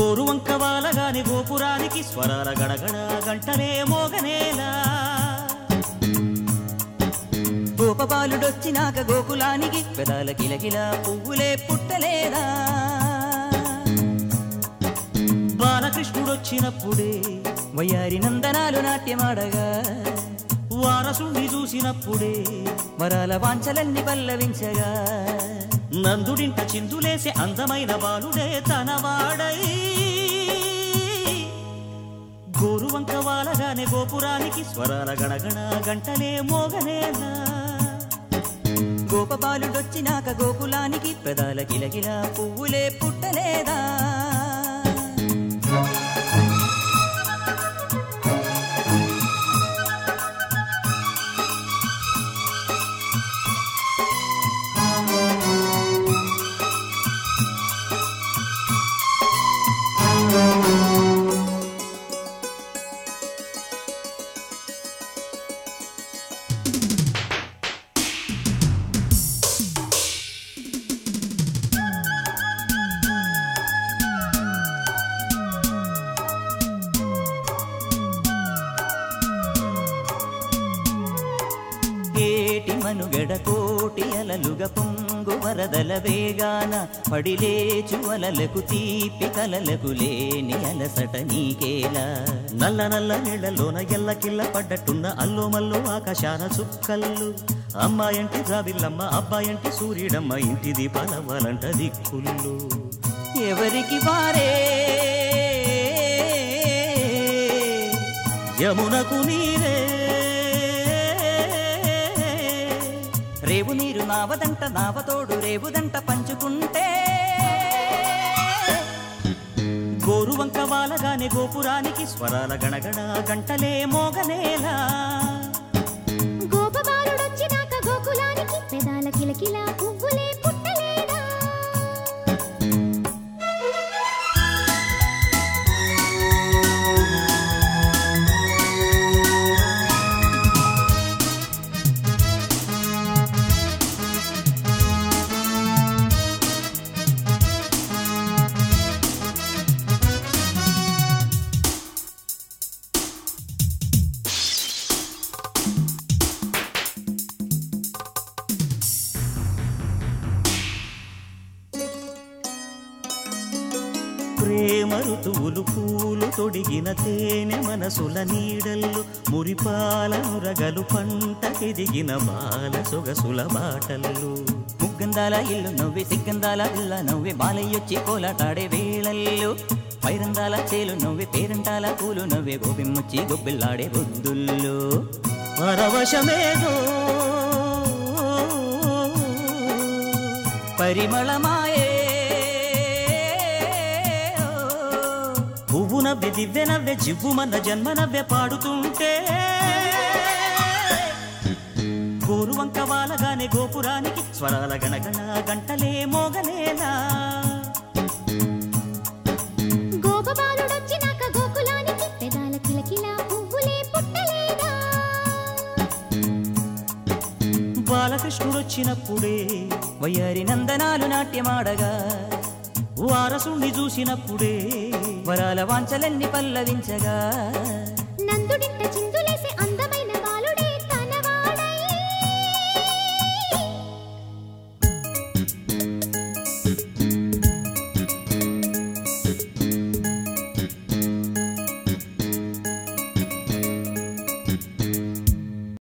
వాలగానే గోపురానికి స్వరాల గడగడ గంటలే మోగనేలా. గోపబాలుడొచ్చినాక గోకులానికి పెదాల కిలకిల పువ్వులే పుట్టలేదా. బాలకృష్ణుడొచ్చినప్పుడే వయ్యారి నందనాలు నాట్యమాడగా. వారసుండి చూసినప్పుడే వరాల వాంఛలన్నీ పల్లవించగా. నందుడింట చిందులేసే అందమైన బాలుడే తనవాడై. గోరువంక వాలగానే గోపురానికి స్వరాల గణగణ గంటలే మోగనేలా గోపబాలుడొచ్చినాక గోకులానికి పెదాల గిలగిలా పువ్వులే పుట్టలేదా? మనుగడ కోటి అలలుగ పొంగు వరదల వేగాన పడిలేచు అలలకు తీపి కలలకు లేని అలసట నీకేలా. నల్ల నల్ల నీళ్ళలోన ఎల్లకిల్ల పడ్డట్టున్న అల్లు మల్లు ఆకాశాన చుక్కల్లు. అమ్మాయంటి జాబిల్లమ్మ అబ్బాయంటి సూర్యుడమ్మ ఇంటి దీపాలవ్వాలంట దిక్కుళ్ళు. ఎవరికి వారే? యమునకు నీరే. రేవు నీరు నావదంట నావతోడు రేవుదంట పంచుకుంటే. గోరువంక వాలగానే గోపురానికి స్వరాల గణగణ గంటలే మోగనేలా. ప్రేమ ఋతువులు పూలు తొడిగిన తేనె మనసుల నీడల్లు మురిపాలను రగలు నురగలు పంటకెదిగిన బాల సొగసుల బాటలు ముగ్గందాల ఇల్లు నవ్వి సిగ్గందాల ఇల్ల నవ్వి బాలయ్యొచ్చి కోలాటాడే వేళల్లో. పైరందాల చేలు నవ్వి పేరంటాల పూలు నవ్వే గోపిమ్మొచ్చి గొబ్బిల్లాడే బొద్దుల్లో. పరవశమేదో పరిమళమాయే నవ్వె దివ్వె నవ్వె జివ్వుమన్న జన్మ నవ్వె పాడుతుంటే. గోరువంక వాలగానే గోపురానికి స్వరాల గణగణ గంటలే పుట్టలేదా? బాలకృష్ణుడొచ్చినప్పుడే వయ్యారి నందనాలు నాట్యమాడగా. వారసుణ్ణి చూసినప్పుడే వరాల వాంఛలన్నీ పల్లవించగా.